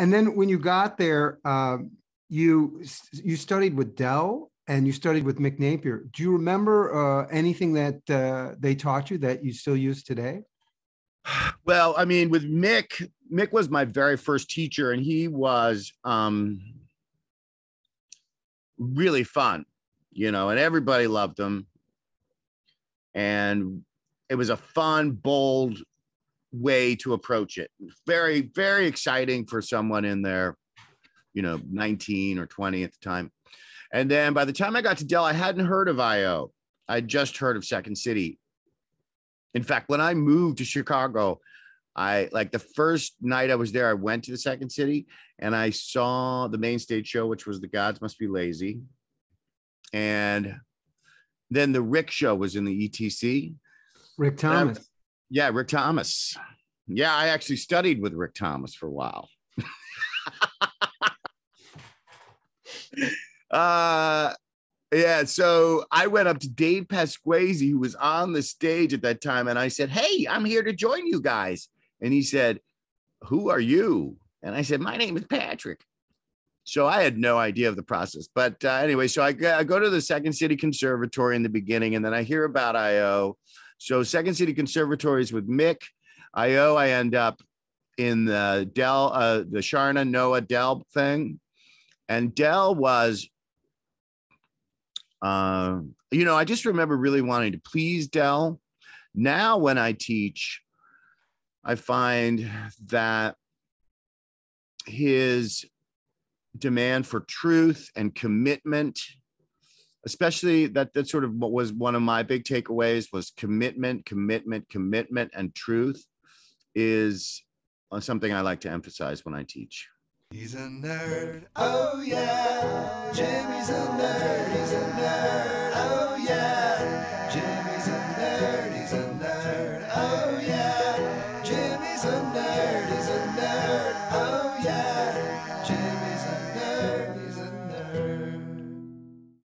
and then when you got there, um, you you studied with Del and you studied with Mick Napier. Do you remember uh, anything that uh, they taught you that you still use today? Well, I mean, with Mick, Mick was my very first teacher, and he was um, really fun, you know, and everybody loved him. And it was a fun, bold way to approach it. Very, very exciting for someone in their, you know, 19 or 20 at the time. And then by the time I got to Del, I hadn't heard of IO. I just heard of Second City. In fact, when I moved to Chicago, I like the first night I was there, I went to the Second City and I saw the main stage show, which was The Gods Must Be Lazy. And then the Rick show was in the ETC. Rick Thomas. Yeah, Rick Thomas. Yeah, I actually studied with Rick Thomas for a while. uh yeah, so I went up to Dave Pasquesi, who was on the stage at that time, and I said, Hey, I'm here to join you guys. And he said, Who are you? And I said, My name is Patrick. So I had no idea of the process. But uh, anyway, so I, I go to the Second City Conservatory in the beginning, and then I hear about IO. So Second City Conservatory is with Mick. IO, I end up in the Del, uh, the Charna Noah Del thing. And Del was, uh, you know, I just remember really wanting to please Del. Now, when I teach, I find that his demand for truth and commitment especially that that sort of what was one of my big takeaways was commitment commitment commitment and truth is uh, something i like to emphasize when i teach. He's a nerd. Oh yeah